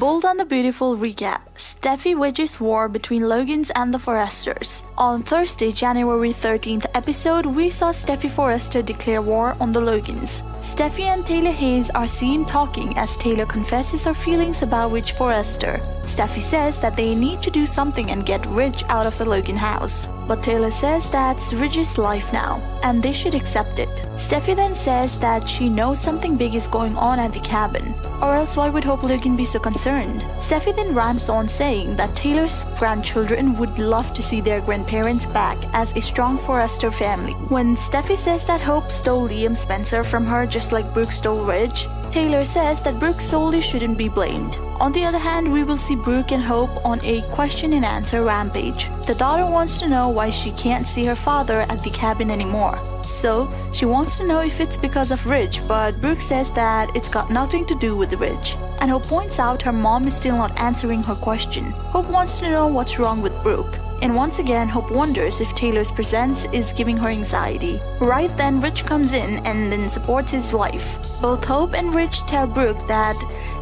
Bold and the Beautiful recap Steffy wages war between Logans and the Forresters. On Thursday, January 13th episode, we saw Steffy Forrester declare war on the Logans. Steffy and Taylor Hayes are seen talking as Taylor confesses her feelings about Ridge Forrester. Steffy says that they need to do something and get Ridge out of the Logan house. But Taylor says that's Ridge's life now, and they should accept it. Steffy then says that she knows something big is going on at the cabin, or else why would Hope Logan be so concerned? Steffy then rams on saying that Taylor's grandchildren would love to see their grandparents back as a strong Forrester family. When Steffy says that Hope stole Liam Spencer from her just like Brooke stole Ridge, Taylor says that Brooke solely shouldn't be blamed. On the other hand, we will see Brooke and Hope on a question and answer rampage. The daughter wants to know why she can't see her father at the cabin anymore. So, she wants to know if it's because of Ridge, but Brooke says that it's got nothing to do with Ridge. And Hope points out her mom is still not answering her question. Hope wants to know what's wrong with Brooke. And once again, Hope wonders if Taylor's presence is giving her anxiety. Right then, Ridge comes in and then supports his wife. Both Hope and Ridge tell Brooke that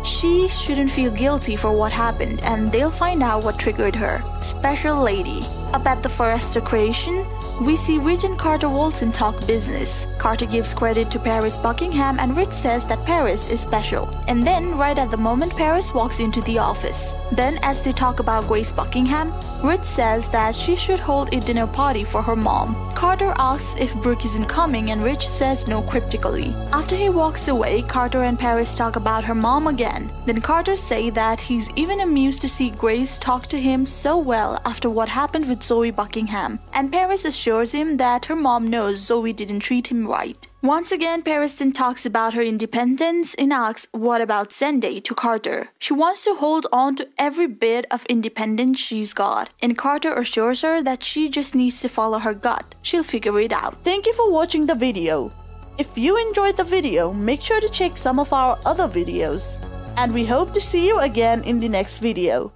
she shouldn't feel guilty for what happened and they'll find out what triggered her. Special Lady. Up at the Forrester creation, we see Ridge and Carter Walton talk business. Carter gives credit to Paris Buckingham and Ridge says that Paris is special. And then, right at the moment, Paris walks into the office. Then, as they talk about Grace Buckingham, Ridge says that she should hold a dinner party for her mom. Carter asks if Brooke isn't coming and Ridge says no cryptically. After he walks away, Carter and Paris talk about her mom again. Then Carter say that he's even amused to see Grace talk to him so well after what happened with Zoe Buckingham. And Paris assures him that her mom knows Zoe didn't treat him right. Once again, Paris then talks about her independence and asks, What about Sunday to Carter? She wants to hold on to every bit of independence she's got, and Carter assures her that she just needs to follow her gut. She'll figure it out. Thank you for watching the video. If you enjoyed the video, make sure to check some of our other videos. And we hope to see you again in the next video.